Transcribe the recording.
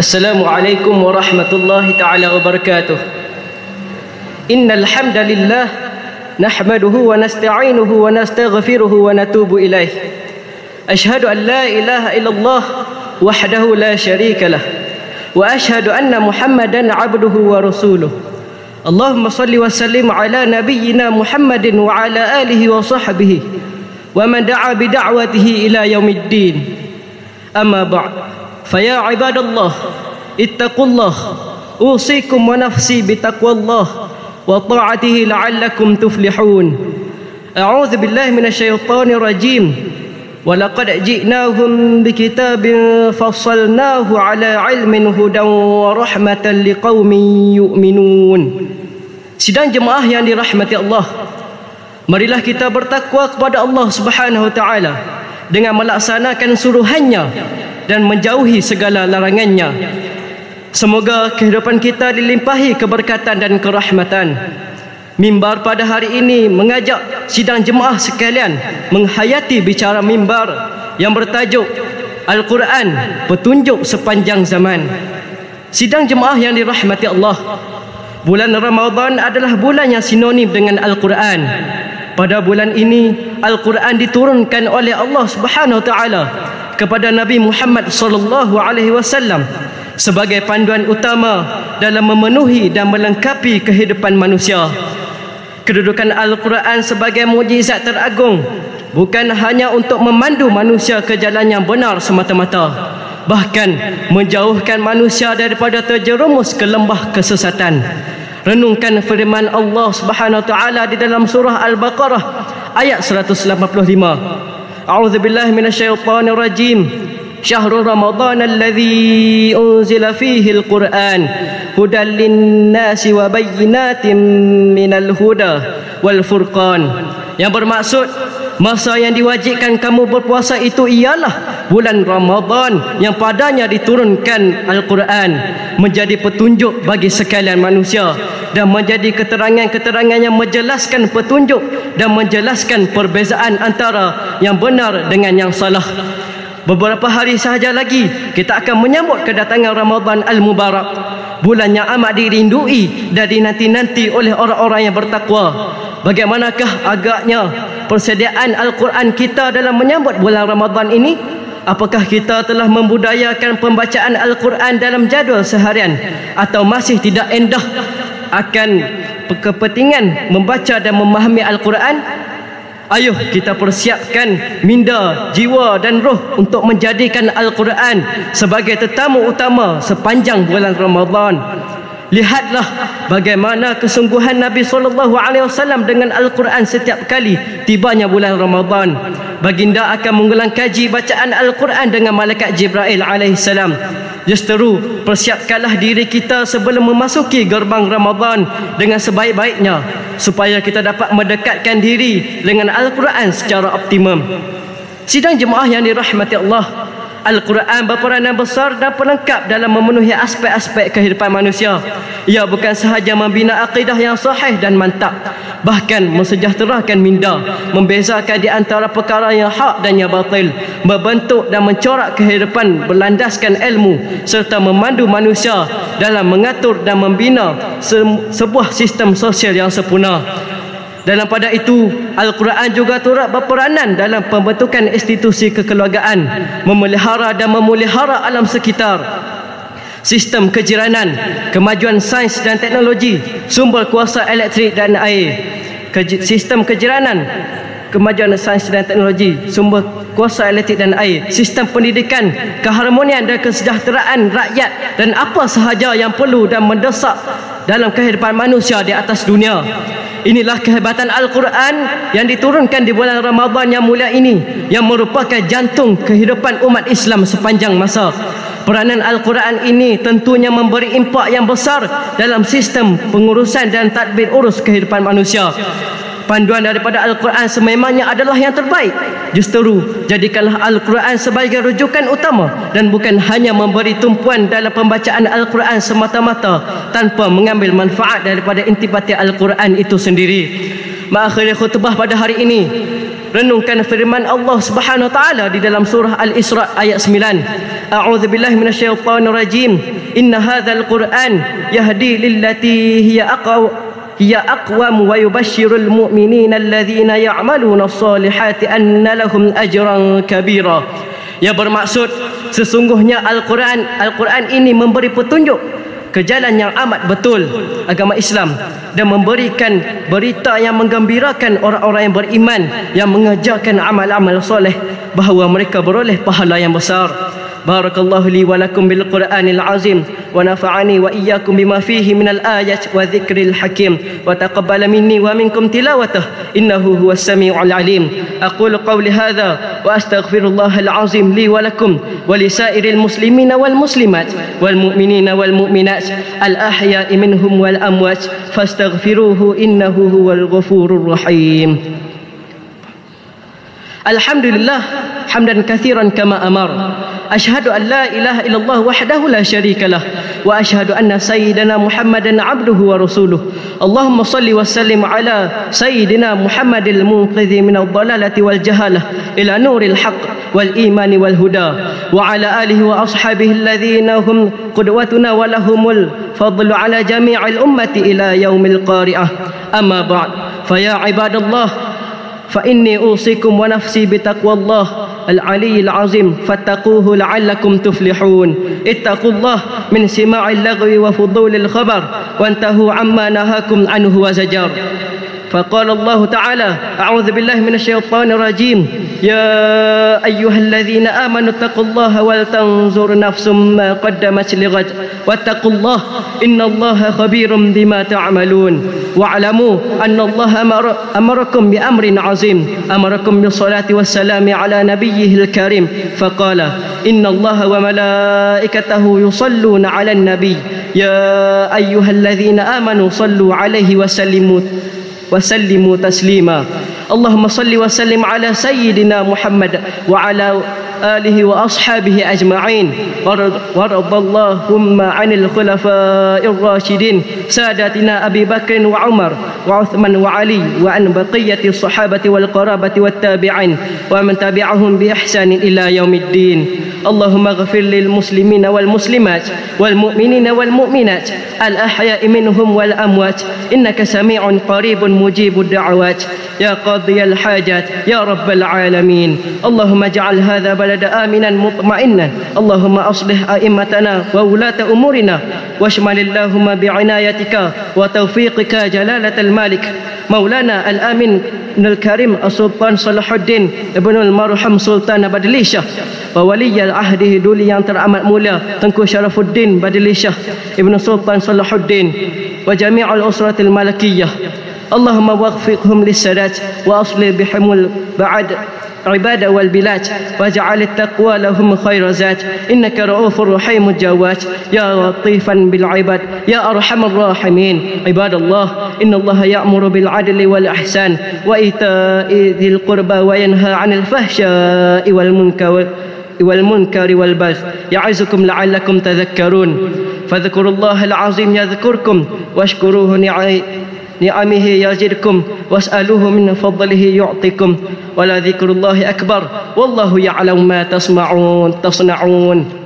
Assalamualaikum warahmatullahi taala wabarakatuh. Innal hamdalillah nahmaduhu wa nasta'inuhu wa nastaghfiruhu wa natubu ilaih. Ashhadu an la ilaha illallah wahdahu la syarika lah. Wa ashhadu anna Muhammadan 'abduhu wa rasuluh. Allahumma salli wa sallim ala nabiyyina Muhammadin wa ala alihi wa sahbihi wa man da'a bi da'watihi ila yaumiddin. Amma ba'du. عباد الله اتقوا الله أوصيكم ونفسي بتقوى الله وطاعته لعلكم تفلحون أعوذ بالله من الشيطان الرجيم ولقد جئناهم بكتاب فصلناه على علم هدى ورحمة لقوم يؤمنون Sidang jemaah yang dirahmati Allah Marilah kita bertakwa kepada Allah Subhanahu wa taala dengan melaksanakan suruhannya dan menjauhi segala larangannya. Semoga kehidupan kita dilimpahi keberkatan dan kerahmatan. Mimbar pada hari ini mengajak sidang jemaah sekalian menghayati bicara mimbar yang bertajuk Al-Quran petunjuk sepanjang zaman. Sidang jemaah yang dirahmati Allah, Bulan Ramadan adalah bulan yang sinonim dengan Al-Quran. Pada bulan ini, Al-Quran diturunkan oleh Allah Subhanahu taala kepada Nabi Muhammad sallallahu alaihi wasallam sebagai panduan utama dalam memenuhi dan melengkapi kehidupan manusia. Kedudukan Al-Quran sebagai mukjizat teragung bukan hanya untuk memandu manusia ke jalan yang benar semata-mata, bahkan menjauhkan manusia daripada terjerumus ke lembah kesesatan renungkan firman Allah Subhanahu wa taala di dalam surah al-baqarah ayat 185 a'udzu billahi minasyaitonir rajim. Syahrul ramadhan alladhi unzila fihi al-quran hudal linnasi wa bayyinatin minal huda wal furqan. Yang bermaksud masa yang diwajibkan kamu berpuasa itu ialah bulan Ramadan yang padanya diturunkan Al-Quran menjadi petunjuk bagi sekalian manusia dan menjadi keterangan-keterangan yang menjelaskan petunjuk dan menjelaskan perbezaan antara yang benar dengan yang salah Beberapa hari sahaja lagi kita akan menyambut kedatangan Ramadan Al-Mubarak. Bulan yang amat dirindui dan dinanti-nanti oleh orang-orang yang bertakwa. Bagaimanakah agaknya persediaan Al-Quran kita dalam menyambut bulan Ramadan ini? Apakah kita telah membudayakan pembacaan Al-Quran dalam jadual seharian atau masih tidak endah akan kepentingan membaca dan memahami Al-Quran? Ayuh kita persiapkan minda, jiwa dan roh untuk menjadikan Al-Quran sebagai tetamu utama sepanjang bulan Ramadan. Lihatlah bagaimana kesungguhan Nabi sallallahu alaihi wasallam dengan Al-Quran setiap kali tibanya bulan Ramadan. Baginda akan mengulang kaji bacaan Al-Quran dengan malaikat Jibril alaihi salam. Justeru persiapkanlah diri kita sebelum memasuki gerbang Ramadan dengan sebaik-baiknya supaya kita dapat mendekatkan diri dengan Al-Quran secara optimum. Sidang jemaah yang dirahmati Allah, Al-Quran berperanan besar dan pelengkap dalam memenuhi aspek-aspek kehidupan manusia. Ia bukan sahaja membina akidah yang sahih dan mantap, bahkan mensejahterakan minda, membezakan di antara perkara yang hak dan yang batil, membentuk dan mencorak kehidupan berlandaskan ilmu serta memandu manusia dalam mengatur dan membina sebuah sistem sosial yang sempurna. Dalam pada itu, Al-Quran juga turut berperanan dalam pembentukan institusi kekeluargaan, memelihara dan memelihara alam sekitar, sistem kejiranan, kemajuan sains dan teknologi, sumber kuasa elektrik dan air, Ke- sistem kejiranan, kemajuan sains dan teknologi, sumber kuasa elektrik dan air, sistem pendidikan, keharmonian dan kesejahteraan rakyat dan apa sahaja yang perlu dan mendesak dalam kehidupan manusia di atas dunia. Inilah kehebatan Al-Quran yang diturunkan di bulan Ramadhan yang mulia ini yang merupakan jantung kehidupan umat Islam sepanjang masa. Peranan Al-Quran ini tentunya memberi impak yang besar dalam sistem pengurusan dan tadbir urus kehidupan manusia panduan daripada Al-Quran sememangnya adalah yang terbaik. Justeru, jadikanlah Al-Quran sebagai rujukan utama dan bukan hanya memberi tumpuan dalam pembacaan Al-Quran semata-mata tanpa mengambil manfaat daripada intipati Al-Quran itu sendiri. Mengakhiri khutbah pada hari ini, renungkan firman Allah Subhanahu wa taala di dalam surah Al-Isra ayat 9. A'udzu billahi minasyaitonir rajim. Inna hadzal Qur'an yahdi lillati hiya aqwa Ya أقوم ويبشر المؤمنين الذين يعملون الصالحات أن لهم ajran kabira. Ya bermaksud sesungguhnya Al-Quran Al-Quran ini memberi petunjuk ke jalan yang amat betul agama Islam dan memberikan berita yang menggembirakan orang-orang yang beriman yang mengerjakan amal-amal soleh bahawa mereka beroleh pahala yang besar بارك الله لي ولكم بالقرآن العظيم ونفعني وإياكم بما فيه من الآيات وذكر الحكيم وتقبل مني ومنكم تلاوته إنه هو السميع العليم أقول قولي هذا وأستغفر الله العظيم لي ولكم ولسائر المسلمين والمسلمات والمؤمنين والمؤمنات الأحياء منهم والأموات فاستغفروه إنه هو الغفور الرحيم الحمد لله حمدا كثيرا كما أمر أشهد أن لا إله إلا الله وحده لا شريك له وأشهد أن سيدنا محمدا عبده ورسوله. اللهم صل وسلم على سيدنا محمد المنقذ من الضلالة والجهالة إلى نور الحق والإيمان والهدى وعلى آله وأصحابه الذين هم قدوتنا ولهم الفضل على جميع الأمة إلى يوم القارئة. أما بعد فيا عباد الله فإني أوصيكم ونفسي بتقوى الله العلي العظيم فاتقوه لعلكم تفلحون اتقوا الله من سماع اللغو وفضول الخبر وانتهوا عما نهاكم عنه وزجر فقال الله تعالى أعوذ بالله من الشيطان الرجيم يا أيها الذين آمنوا اتقوا الله ولتنظر نفس ما قدمت لغد واتقوا الله إن الله خبير بما تعملون واعلموا أن الله أمر أمركم بأمر عظيم أمركم بالصلاة والسلام على نبيه الكريم فقال إن الله وملائكته يصلون على النبي. يا أيها الذين آمنوا صلوا عليه وسلموا وسلموا تسليما. Allahumma salli wa sallim ala sayyidina Muhammad wa ala آله وأصحابه أجمعين. ورضى اللهم عن الخلفاء الراشدين ساداتنا أبي بكر وعمر وعثمان وعلي وعن بقية الصحابة والقرابة والتابعين ومن تبعهم بإحسان إلى يوم الدين. اللهم اغفر للمسلمين والمسلمات والمؤمنين والمؤمنات الأحياء منهم والأموات. إنك سميع قريب مجيب الدعوات. يا قاضي الحاجات يا رب العالمين. اللهم اجعل هذا بلد آمنا مطمئنا اللهم أصلح أئمتنا وولاة أمورنا واشمل اللهم بعنايتك وتوفيقك جلالة المالك مولانا الآمن بن الكريم السلطان صلاح الدين ابن المرحم سلطان بدلي شاه وولي العهد دولي yang teramat mulia Tengku Syarafuddin Badili Shah Ibn Sultan Salahuddin وجميع الأسرة الملكية اللهم وفقهم للسداد وأصلح بهم بعد عباد والبلاد. واجعل التقوى لهم خير ذات. إنك رؤوف رحيم الجوات يا لطيفا بالعباد. يا أرحم الراحمين. عباد الله إن الله يأمر بالعدل والإحسان. وإيتاء ذي القربى وينهى عن الفحشاء والمنكر والمنكر والبغي. يعزكم لعلكم تذكرون. فاذكروا الله العظيم يذكركم. واشكروه نعمه يزدكم واسألوه من فضله يعطيكم ولذكر الله أكبر والله يعلم ما تصنعون تصنعون